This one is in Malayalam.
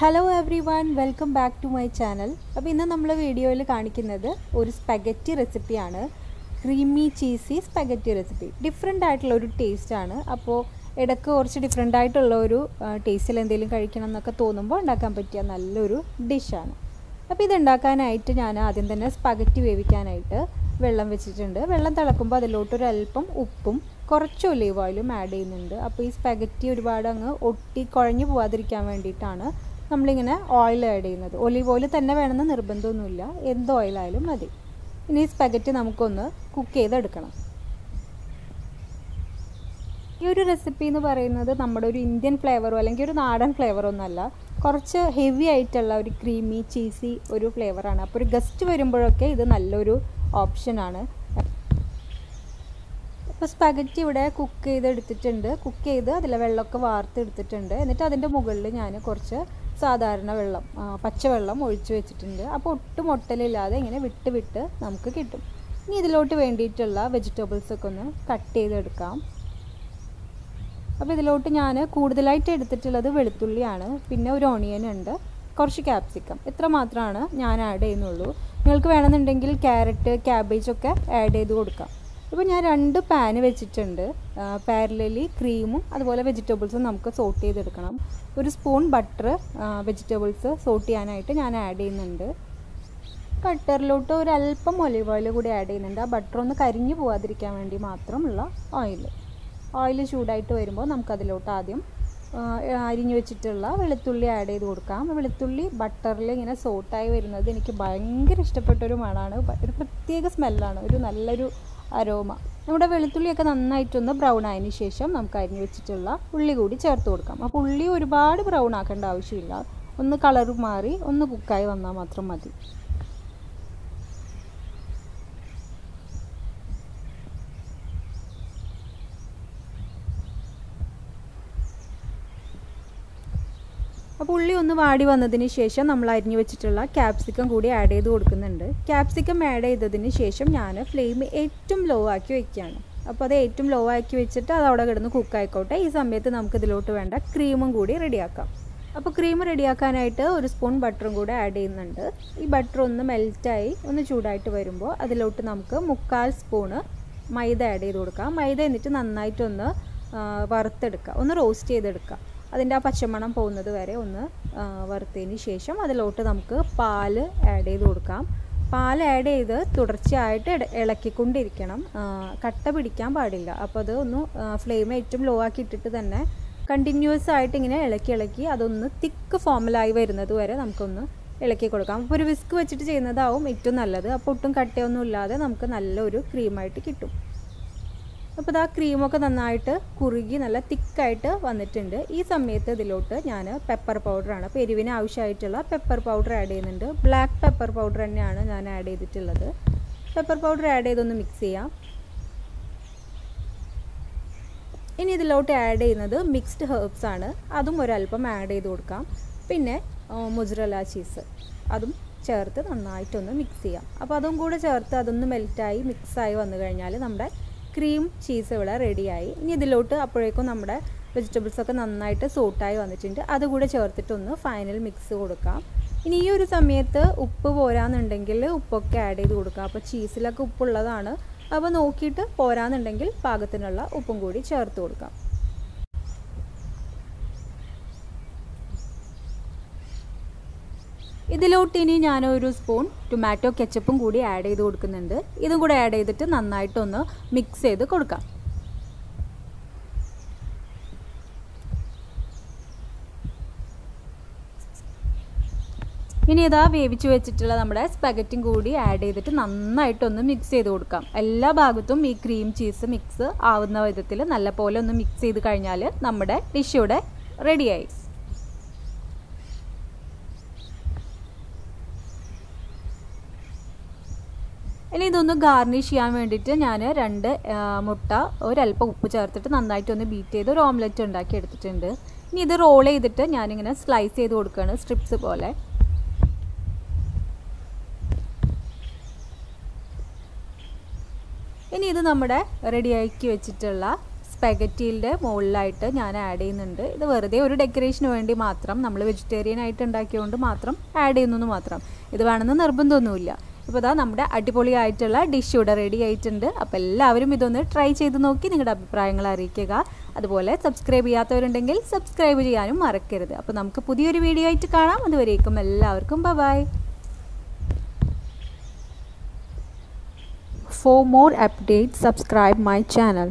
Hello everyone welcome back to my channel അപ്പോൾ ഇന്ന് നമ്മൾ വീഡിയോയിൽ കാണിക്കുന്നത് ഒരു സ്പെഗറ്റി റെസിപ്പിയാണ് creamy cheesy spaghetti recipe different ആയിട്ടുള്ള ഒരു ടേസ്റ്റാണ് അപ്പോൾ ഇടയ്ക്ക് കുറച്ച് ഡിഫറെന്റ് ആയിട്ടുള്ള ഒരു ടേസ്റ്റിൽ എന്തെങ്കിലും കഴിക്കണം എന്നൊക്കെ തോന്നുമ്പോൾ ഉണ്ടാക്കാൻ പറ്റിയ നല്ലൊരു ഡിഷാണ് അപ്പോൾ ഇത് ഉണ്ടാക്കാനായിട്ട് ഞാൻ ആദ്യം തന്നെ സ്പഗറ്റി വേവിക്കാനായിട്ട് വെള്ളം വെച്ചിട്ടുണ്ട്. വെള്ളം തിളക്കുമ്പോൾ അതിലോട്ടൊരു അല്പം ഉപ്പും കുറച്ച് ഒലീവ് ഓയിലും ആഡ് ചെയ്യുന്നുണ്ട്. അപ്പോൾ ഈ സ്പഗറ്റി ഒരുപാട് അങ്ങ് ഒട്ടി കുഴഞ്ഞു പോവാതിരിക്കാൻ വേണ്ടിയിട്ടാണ് നമ്മളിങ്ങനെ ഓയിൽ ആഡ് ചെയ്യുന്നത്. ഒലീവ് ഓയിൽ തന്നെ വേണമെന്ന് നിർബന്ധമൊന്നുമില്ല. എന്ത് ഓയിലായാലും മതി. ഇനി ഈ സ്പഗറ്റ് നമുക്കൊന്ന് കുക്ക് ചെയ്തെടുക്കണം. ഈ ഒരു റെസിപ്പി എന്ന് പറയുന്നത് നമ്മുടെ ഒരു ഇന്ത്യൻ ഫ്ലേവറോ അല്ലെങ്കിൽ ഒരു നാടൻ ഫ്ലേവറോ ഒന്നുമല്ല കുറച്ച് ഹെവി ആയിട്ടുള്ള ഒരു ക്രീമി ചീസി ഒരു ഫ്ലേവറാണ് അപ്പോൾ ഒരു ഗസ്റ്റ് വരുമ്പോഴൊക്കെ ഇത് നല്ലൊരു ഓപ്ഷനാണ് ഇപ്പോൾ സ്പഗറ്റി ഇവിടെ കുക്ക് ചെയ്തെടുത്തിട്ടുണ്ട്. കുക്ക് ചെയ്ത് അതിലെ വെള്ളമൊക്കെ വാർത്തെടുത്തിട്ടുണ്ട്. എന്നിട്ട് അതിന്റെ മുകളിൽ ഞാൻ കുറച്ച് സാധാരണ വെള്ളം പച്ചവെള്ളം ഒഴിച്ചു വെച്ചിട്ടുണ്ട്. അപ്പോൾ ഒട്ടും ഒട്ടലില്ലാതെ ഇങ്ങനെ വിട്ട് വിട്ട് നമുക്ക് കിട്ടും. ഇനി ഇതിലോട്ട് വേണ്ടിയിട്ടുള്ള വെജിറ്റബിൾസൊക്കെ ഒന്ന് കട്ട് ചെയ്തെടുക്കാം. അപ്പോൾ ഇതിലോട്ട് ഞാൻ കൂടുതലായിട്ട് എടുത്തിട്ടുള്ളത് വെളുത്തുള്ളിയാണ്. പിന്നെ ഒരു ഓണിയൻ ഉണ്ട്. കുറച്ച് ക്യാപ്സിക്കം ഇത്ര മാത്രമാണ് ഞാൻ ആഡ് ചെയ്യുന്നുള്ളൂ. നിങ്ങൾക്ക് വേണമെന്നുണ്ടെങ്കിൽ ക്യാരറ്റ് ക്യാബേജൊക്കെ ആഡ് ചെയ്ത് കൊടുക്കാം. ഇപ്പോൾ ഞാൻ രണ്ട് പാന് വെച്ചിട്ടുണ്ട്. പാരലലി ക്രീമും അതുപോലെ വെജിറ്റബിൾസും നമുക്ക് സോട്ട് ചെയ്തെടുക്കണം. ഒരു സ്പൂൺ ബട്ടർ വെജിറ്റബിൾസ് സോട്ട് ചെയ്യാനായിട്ട് ഞാൻ ആഡ് ചെയ്യുന്നുണ്ട്. കട്ടറിലോട്ട് ഒരു അല്പം ഒലിവ് ഓയിൽ കൂടി ആഡ് ചെയ്യുന്നുണ്ട്. ആ ബട്ടർ ഒന്ന് കരിഞ്ഞു പോകാതിരിക്കാൻ വേണ്ടി മാത്രമുള്ള ഓയിൽ ഓയിൽ ചൂടായിട്ട് വരുമ്പോൾ നമുക്കതിലോട്ട് ആദ്യം അരിഞ്ഞു വെച്ചിട്ടുള്ള വെളുത്തുള്ളി ആഡ് ചെയ്ത് കൊടുക്കാം. വെളുത്തുള്ളി ബട്ടറിൽ ഇങ്ങനെ സോട്ടായി വരുന്നത് എനിക്ക് ഭയങ്കര ഇഷ്ടപ്പെട്ടൊരു മണമാണ് ഒരു പ്രത്യേക സ്മെല്ലാണ് ഒരു നല്ലൊരു അരോമ. നമ്മുടെ വെളുത്തുള്ളിയൊക്കെ നന്നായിട്ടൊന്ന് ബ്രൗൺ ആയതിനു ശേഷം നമുക്ക് അരിഞ്ഞു വെച്ചിട്ടുള്ള ഉള്ളി കൂടി ചേർത്ത് കൊടുക്കാം. അപ്പോൾ ഉള്ളി ഒരുപാട് ബ്രൗൺ ആക്കേണ്ട ആവശ്യമില്ല. ഒന്ന് കളർ മാറി ഒന്ന് കുക്കായി വന്നാൽ മാത്രം മതി. അപ്പോൾ ഉള്ളി ഒന്ന് വാടി വന്നതിന് ശേഷം നമ്മൾ അരിഞ്ഞു വെച്ചിട്ടുള്ള ക്യാപ്സിക്കം കൂടി ആഡ് ചെയ്ത് കൊടുക്കുന്നുണ്ട്. ക്യാപ്സിക്കം ആഡ് ചെയ്തതിന് ശേഷം ഞാൻ ഫ്ലെയിം ഏറ്റവും ലോ ആക്കി വെക്കുകയാണ്. അപ്പോൾ അത് ഏറ്റവും ലോ ആക്കി വെച്ചിട്ട് അത് അവിടെ കിടന്ന് കുക്കായിക്കോട്ടെ ഈ സമയത്ത് നമുക്ക് ഇതിലോട്ട് വേണ്ട ക്രീമും കൂടി റെഡിയാക്കാം അപ്പോൾ ക്രീം റെഡിയാക്കാനായിട്ട് ഒരു സ്പൂൺ ബട്ടറും കൂടെ ആഡ് ചെയ്യുന്നുണ്ട്. ഈ ബട്ടർ ഒന്ന് മെൽറ്റായി ഒന്ന് ചൂടായിട്ട് വരുമ്പോൾ അതിലോട്ട് നമുക്ക് മുക്കാൽ സ്പൂണ് മൈദ ആഡ് ചെയ്ത് കൊടുക്കാം. മൈദ എന്നിട്ട് നന്നായിട്ടൊന്ന് വറുത്തെടുക്കുക ഒന്ന് റോസ്റ്റ് ചെയ്തെടുക്കുക അതിന്റെ ആ പച്ചമണം പോകുന്നത് വരെ ഒന്ന് വറുത്തതിന് ശേഷം അതിലോട്ട് നമുക്ക് പാൽ ആഡ് ചെയ്ത് കൊടുക്കാം. പാൽ ആഡ് ചെയ്ത് തുടർച്ചയായിട്ട് ഇളക്കിക്കൊണ്ടിരിക്കണം. കട്ട പിടിക്കാൻ പാടില്ല. അപ്പോൾ അത് ഒന്ന് ഫ്ലെയിം ഏറ്റവും ലോ ആക്കി ഇട്ടിട്ട് തന്നെ കണ്ടിന്യൂസ് ആയിട്ട് ഇങ്ങനെ ഇളക്കി ഇളക്കി അതൊന്ന് തിക്ക് ഫോമിലായി വരുന്നത് വരെ നമുക്കൊന്ന് ഇളക്കി കൊടുക്കാം. അപ്പോൾ ഒരു വിസ്ക് വെച്ചിട്ട് ചെയ്യുന്നതാവും ഏറ്റവും നല്ലത്. അപ്പോൾ ഒട്ടും കട്ടയൊന്നും ഇല്ലാതെ നമുക്ക് നല്ലൊരു ക്രീമായിട്ട് കിട്ടും. അപ്പോൾ ഇതാ ക്രീമൊക്കെ നന്നായിട്ട് കുറുകി നല്ല തിക്കായിട്ട് വന്നിട്ടുണ്ട്. ഈ സമയത്ത് ഇതിലോട്ട് ഞാൻ പെപ്പർ പൗഡറാണ് അപ്പോൾ എരിവിന് ആവശ്യമായിട്ടുള്ള പെപ്പർ പൗഡർ ആഡ് ചെയ്യുന്നുണ്ട്. ബ്ലാക്ക് പെപ്പർ പൗഡർ തന്നെയാണ് ഞാൻ ആഡ് ചെയ്തിട്ടുള്ളത്. പെപ്പർ പൗഡർ ആഡ് ചെയ്തൊന്ന് മിക്സ് ചെയ്യാം. ഇനി ഇതിലോട്ട് ആഡ് ചെയ്യുന്നത് മിക്സ്ഡ് ഹെർബ്സ് ആണ്. അതും ഒരല്പം ആഡ് ചെയ്ത് കൊടുക്കാം. പിന്നെ മുജറല ചീസ് അതും ചേർത്ത് നന്നായിട്ടൊന്ന് മിക്സ് ചെയ്യാം. അപ്പോൾ അതും കൂടെ ചേർത്ത് അതൊന്ന് മെൽറ്റായി മിക്സായി വന്നു കഴിഞ്ഞാൽ നമ്മുടെ ക്രീം ചീസ് ഇവിടെ റെഡിയായി ഇനി ഇതിലോട്ട് അപ്പോഴേക്കും നമ്മുടെ വെജിറ്റബിൾസ് ഒക്കെ നന്നായിട്ട് സോട്ടായി വന്നിട്ടുണ്ട്. അതുകൂടെ ചേർത്തിട്ടൊന്ന് ഫൈനൽ മിക്സ് കൊടുക്കാം. ഇനി ഈ ഒരു സമയത്ത് ഉപ്പ് പോരാന്നുണ്ടെങ്കിൽ ഉപ്പൊക്കെ ആഡ് ചെയ്ത് കൊടുക്കുക അപ്പോൾ ചീസിലൊക്കെ ഉപ്പുള്ളതാണ്. അപ്പോൾ നോക്കിയിട്ട് പോരാന്നുണ്ടെങ്കിൽ പാകത്തിനുള്ള ഉപ്പും കൂടി ചേർത്ത് കൊടുക്കാം. ഇതിലോട്ട് ഇനി ഞാനൊരു സ്പൂൺ ടൊമാറ്റോ കെച്ചപ്പും കൂടി ആഡ് ചെയ്ത് കൊടുക്കുന്നുണ്ട്. ഇതും കൂടെ ആഡ് ചെയ്തിട്ട് നന്നായിട്ടൊന്ന് മിക്സ് ചെയ്ത് കൊടുക്കാം. ഇനി ഇതാ വേവിച്ച് വെച്ചിട്ടുള്ള നമ്മുടെ സ്പഗറ്റും കൂടി ആഡ് ചെയ്തിട്ട് നന്നായിട്ടൊന്ന് മിക്സ് ചെയ്ത് കൊടുക്കാം. എല്ലാ ഭാഗത്തും ഈ ക്രീം ചീസ് മിക്സ് ആവുന്ന വിധത്തിൽ നല്ല പോലെ ഒന്ന് മിക്സ് ചെയ്ത് കഴിഞ്ഞാൽ നമ്മുടെ ഡിഷ് ഇവിടെ റെഡിയായി ഇനി ഇതൊന്ന് ഗാർണിഷ് ചെയ്യാൻ വേണ്ടിയിട്ട് ഞാൻ രണ്ട് മുട്ട ഒരല്പം ഉപ്പ് ചേർത്തിട്ട് നന്നായിട്ടൊന്ന് ബീറ്റ് ചെയ്ത് ഒരു ഓംലെറ്റ് ഉണ്ടാക്കി എടുത്തിട്ടുണ്ട്. ഇനി ഇത് റോൾ ചെയ്തിട്ട് ഞാനിങ്ങനെ സ്ലൈസ് ചെയ്ത് കൊടുക്കുകയാണ് സ്ട്രിപ്സ് പോലെ. ഇനി ഇത് നമ്മുടെ റെഡിയാക്കി വെച്ചിട്ടുള്ള സ്പെഗറ്റിയുടെ മുകളിലായിട്ട് ഞാൻ ആഡ് ചെയ്യുന്നുണ്ട്. ഇത് വെറുതെ ഒരു ഡെക്കറേഷന് വേണ്ടി മാത്രം നമ്മൾ വെജിറ്റേറിയൻ ആയിട്ട് ഉണ്ടാക്കിയതുകൊണ്ട് മാത്രം ആഡ് ചെയ്യുന്നു മാത്രം. ഇത് വേണമെന്ന് നിർബന്ധമൊന്നുമില്ല. ഇപ്പോൾ ഇതാ നമ്മുടെ അടിപൊളിയായിട്ടുള്ള ഡിഷ് ഇവിടെ റെഡി ആയിട്ടുണ്ട്. അപ്പോൾ എല്ലാവരും ഇതൊന്ന് ട്രൈ ചെയ്ത് നോക്കി നിങ്ങളുടെ അഭിപ്രായങ്ങൾ അറിയിക്കുക. അതുപോലെ സബ്സ്ക്രൈബ് ചെയ്യാത്തവരുണ്ടെങ്കിൽ സബ്സ്ക്രൈബ് ചെയ്യാനും മറക്കരുത്. അപ്പോൾ നമുക്ക് പുതിയൊരു വീഡിയോ ആയിട്ട് കാണാം. അതുവരേക്കും എല്ലാവർക്കും bye for more update subscribe my channel.